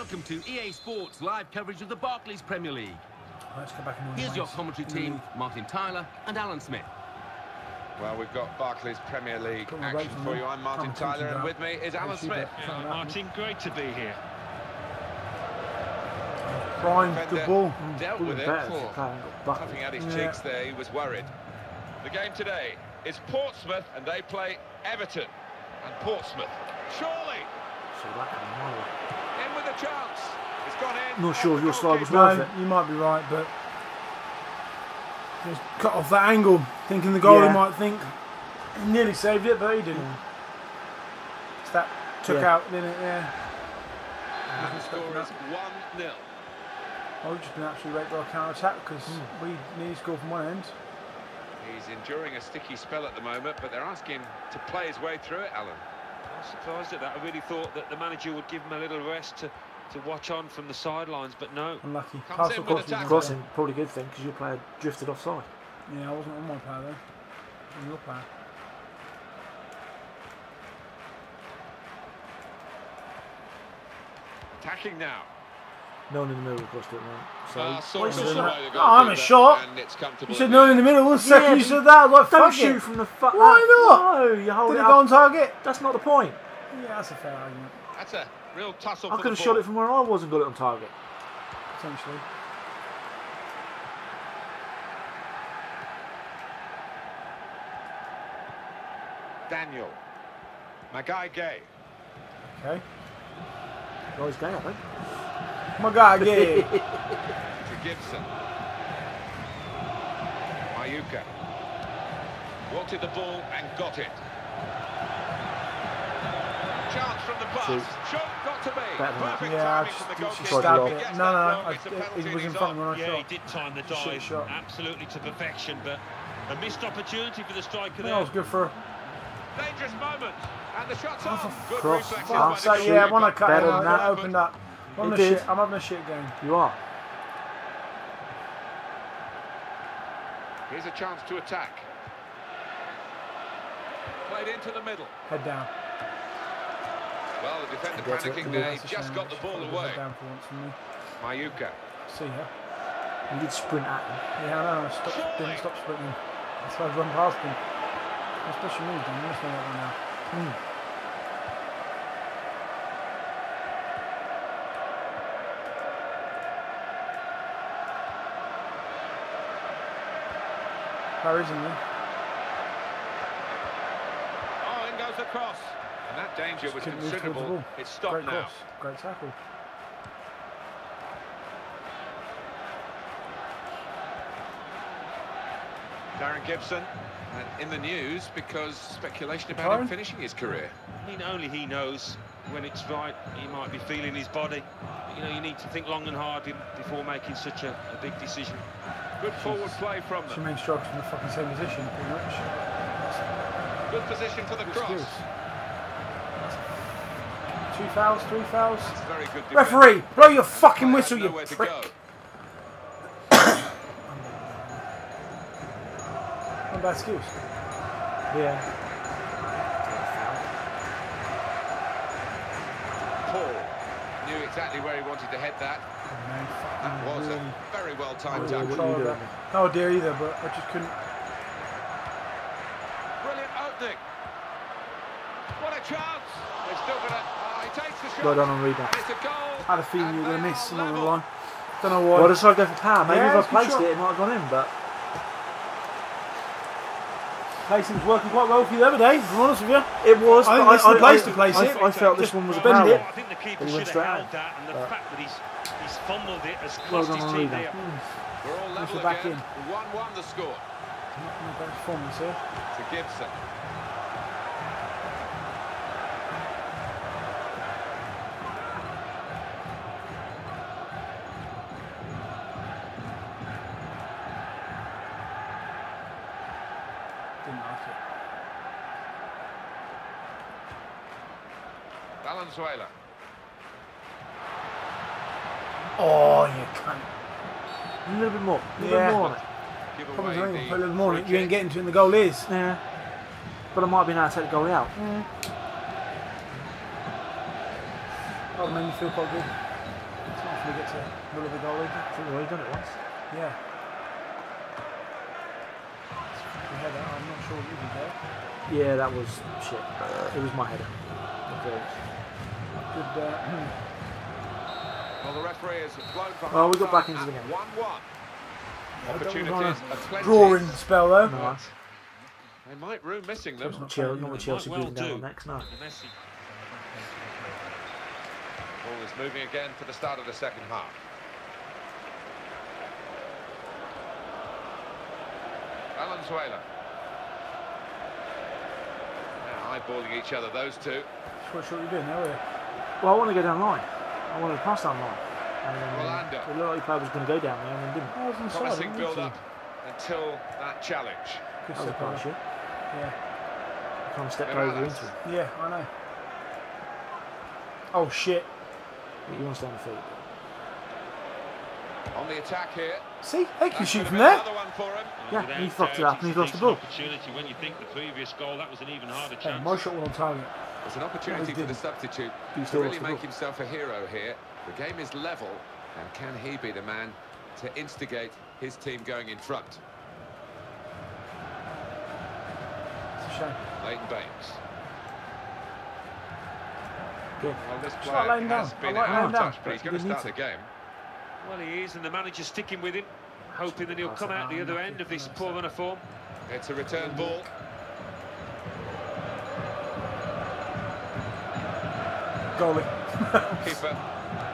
Welcome to EA Sports live coverage of the Barclays Premier League. Let's go back and Here's your commentary team, Martin Tyler and Alan Smith. Well, we've got Barclays Premier League Got my action rating for you. I'm Martin Tyler, and with me is Alan Smith. Yeah, Martin, great to be here. Prime, Defender good ball. Dealt with it. better if the player got buckled. Puffing at his Yeah. cheeks there, he was worried. The game today is Portsmouth, and they play Everton. And Portsmouth, surely, So that kind of mile. in with a chance. It's gone in. Not sure if your slide was goalkeeper. worth No, it. you might be right, but just cut off that angle, thinking the goalie Yeah. might think he nearly saved it, but he didn't. So that took Yeah. out, didn't it? Yeah. And the score is 1-0. Oh, we've just been absolutely raped by a counter attack because hmm. we nearly scored from one end. He's enduring a sticky spell at the moment, but they're asking to play his way through it, Alan. I was surprised at that. I really thought that the manager would give him a little rest to, to watch on from the sidelines, but no. Unlucky. Comes Castle in crossing. a tackle. Crossing, probably a good thing because your player drifted offside. Yeah, I wasn't on my player though. On your player. Attacking now. No one in the middle crossed it, mate. So, Uh, Why saw is it it shot? away the Oh, I'm a shot. And it's comfortable You said no the in the end. middle. The second Yeah, you said that, I was like, don't fuck shoot it. from the fuck. Why not? No, you hold Did it it go on target? That's not the point. Yeah, that's a fair argument, That's a real tussle I for could the have shot ball. it from where I was and got it on target. potentially. Daniel. Magai Gay. Okay. Guy's gay, I think. My God, yeah. to Gibson. Mayuka. Wanted the ball and got it. Chance from the pass. Two. Shot got to be. Better. Perfect Yeah, timing just- from the goalkeeper. stabbed If it. he gets No, no, wrong, I, it, penalty was in front of on. me when I Yeah, he did time the dive shot. absolutely to perfection, but a missed opportunity for the striker That there. was good for. Dangerous moment. And the shot's Oh, on. for Good cross. reflexes by the So yeah, when I goalkeeper. cut it Better out, than that that. opened up. I'm It a did. shit. I'm having a shit game. You are. Here's a chance to attack. Played into the middle. Head down. Well, the defender Gets it. panicking Yeah, there. He just got the ball away. Head down for once from me. Mayuka. See ya. You did sprint at him. Yeah, I know. I stopped, didn't stop sprinting. That's why I run past him. What special move, Dan? You must know that one now. Hmm. Barry's in there. Oh, in goes the cross. And that danger was Couldn't move towards the considerable. It's stopped Great now. cross. Great tackle. Darren Gibson, and in the news because speculation about him finishing his career. I mean, only he knows when it's right. He might be feeling his body. You know, you need to think long and hard before making such a, a big decision. Good forward play from them. Jermaine Strokes from the fucking same position, pretty much. Good position for the Good cross. skills. Two fouls, three fouls. Very good defending. Referee, blow your fucking whistle, had you nowhere to prick. go. Not bad skills. Yeah. Exactly where he wanted to head that. Man, That mm-hmm. was really a very well timed Oh, tackle. what control doing? that. No idea either, but I just couldn't. Brilliant opening. What a chance. They've still got a... Oh, he takes the shot. Well done on rebound. And it's a goal. I had a feeling And you were going to miss, are I'm not going to lie. Don't know why. Why does I go for power? Maybe Yeah, if I it's placed shot. it, it might have gone in, but Placing was working quite well for you the other day, if I'm honest with you. it was. I think but this is the place to place I, it. I felt this one was a bend power. it. I think the keeper should straight have out. held that, and the But- fact that he's he's fumbled it has cost done his team rebound. there. Hmm. We're all level back again. in. 1-1 the score Not not bad performance here. to Gibson. Didn't like it. Valenzuela. Oh, you cunt. A little bit more. A little Yeah. bit more on it. Give Probably away only the put a little more on it. You ain't getting to it, and the goal is. Yeah. But I might be now to take the goalie out. Mm. Oh, yeah. That would make me feel quite good. hopefully get to the middle of the goalie. I think we've already done it once. Yeah. We had that. I'm sure you did there. Yeah, that was shit. It was my header. Okay. Good. Uh, Well, the referee has blown for Well, we got back into the game. 1-1. don't Opportunities wanna drawing spell though. No, They might rue missing them. Not Chelsea, not you with. Chelsea Might well down do. next, no. Messi. Ball is moving again for the start of the second half. Valenzuela. Now eyeballing each other, those two. Quite sure what you're doing there, were you? Well, I want to go down line. I wanted to pass down line. And then Rolando. it looked like I was going to go down there and then didn't. I was inside. Promising build-up until that challenge. Good That was a step part over. Yeah. I kind of stepped Morales. over into it. Yeah, I know. Oh shit. But he wants down the field. On the attack here. See, they can shoot from there. One for him. Yeah, Without he fucked it up and it's he's lost the ball. Opportunity when you think the previous goal that was an even harder Hey, chance. my shot went on target. There's an opportunity for the substitute He to really make himself a hero here. The game is level, and can he be the man to instigate his team going in front? It's a shame. Leighton Baines. Good. Well, this It's player like has down. been I like out of touch, but he's going to needs start the game. Well, he is, and the manager's sticking with him, hoping that he'll come out the other end of this poor run of form. It's a return ball. Goalie. Keeper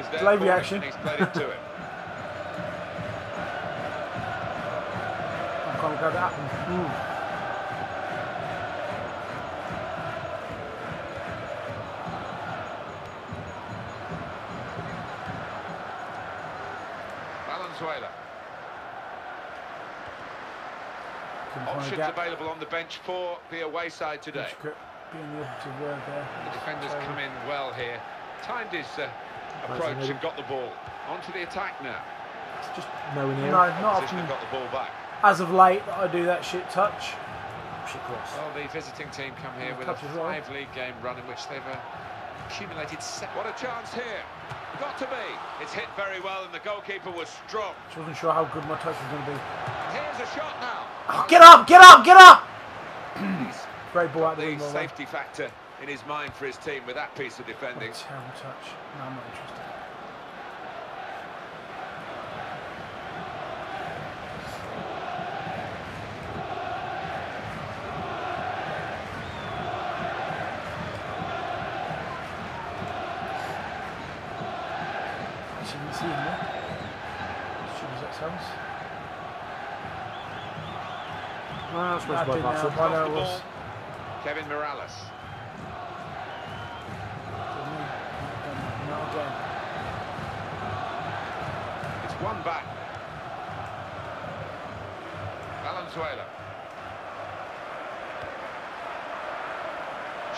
is there. Delayed for it, reaction. He's played it to him. I'm kind of glad that available on the bench for the away side today. Which could be in the there. The defenders come in well here. Timed his uh, approach and got the ball. Onto the attack now. Just nowhere near. No, not often. got the ball back. As of late, I do that shit touch. Shit cross. Well, the visiting team come here with a touch as five league game run in which they've uh, accumulated. Se- what a chance here! Got to be. It's hit very well, and the goalkeeper was strong. Just wasn't sure how good my touch was going to be. Here's a shot now. Oh, get up, get up, get up! He's Great ball out got the the window. though. safety factor in his mind for his team with that piece of What defending. a terrible touch. No, I'm not interested. Actually, you see Well, that's supposed I to did bypass now, it. but I know it was. Kevin Morales. Didn't again, It's one back. Valenzuela.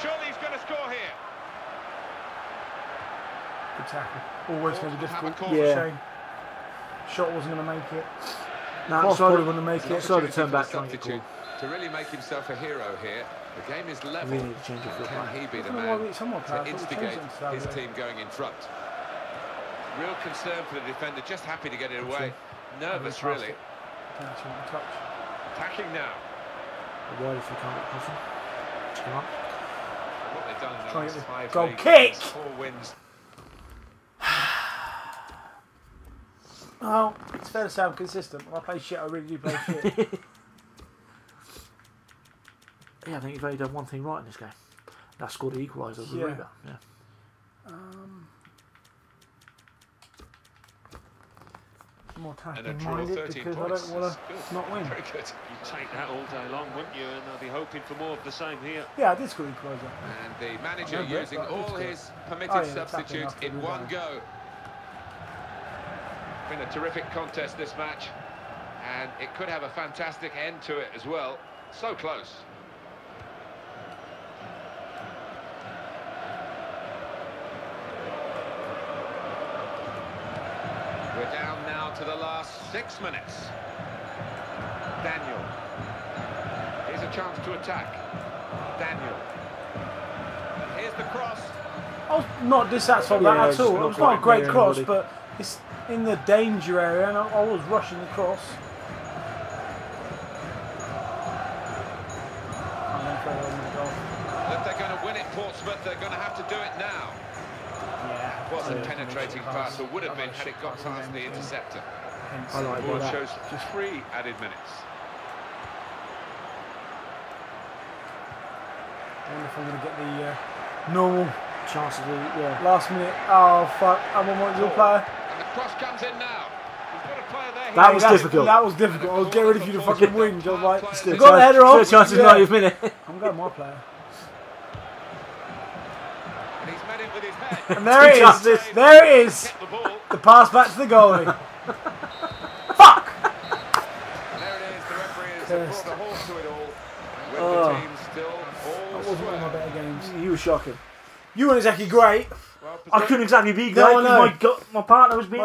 Surely he's going to score here. Good tackle. Always going to be a difficult. call. Yeah. Shame. Shot wasn't going to make it. No, Cross sorry, probably wouldn't make it. Sorry to turn back, the try substitute to really make himself a hero here. The game is level. really need to change it for Can he be the I don't know why man we- someone to powerful, we changed instigate his team going in front? Real concern for the defender, just happy to get it away. Nervous, Really really. Don't actually want to touch. Attacking now. Wide if you can't get crossing. Just come up. What they've done in the last five goal kick. Four wins. Oh, it's fair to say I'm consistent. When I play shit, I really do play shit. Yeah, I think you've only done one thing right in this game. That scored the equaliser with Yeah. Reba. Yeah. um, more And attacking a draw, minded 13 because I don't want to good. not win. Very good. You take that all day long, wouldn't you? And they'll be hoping for more of the same here. Yeah, I did score equaliser. And the manager remember it, using all his permitted Oh, yeah, substitutes in one rebound. go. Been a terrific contest this match, and it could have a fantastic end to it as well. So close. We're down now to the last six minutes. Daniel. Here's a chance to attack. Daniel. Here's the cross. I was not dissatisfied with Yeah, that at all. It was not a great cross, anybody. but It's in the danger area, and I, I was rushing across. I'm gonna throw it on the goal. If they're going to win it, Portsmouth, they're going to have to do it now. Yeah. Was a penetrating pass, or would have been had it got past the interceptor. I like Ball that. shows just three added minutes. I wonder if I'm going to get the uh, normal Chance of the yeah. last minute. Oh fuck! I'm on what your player. And the cross comes in now. We've got a player there. That was difficult. That was difficult. I was getting ready for you to fucking wing. I was like, Still got the header off. First chance of Yeah. 90th minute. I'm going my player. And he's met it with his head. And there it is. chances. There it is. The pass back to the goalie. Fuck! There it is. The referee has Cursed. brought a halt to it all. With Oh. the team still all That wasn't one of my better games. You were shocking. You weren't exactly great. I couldn't exactly be No, great I 'cause my, my partner was being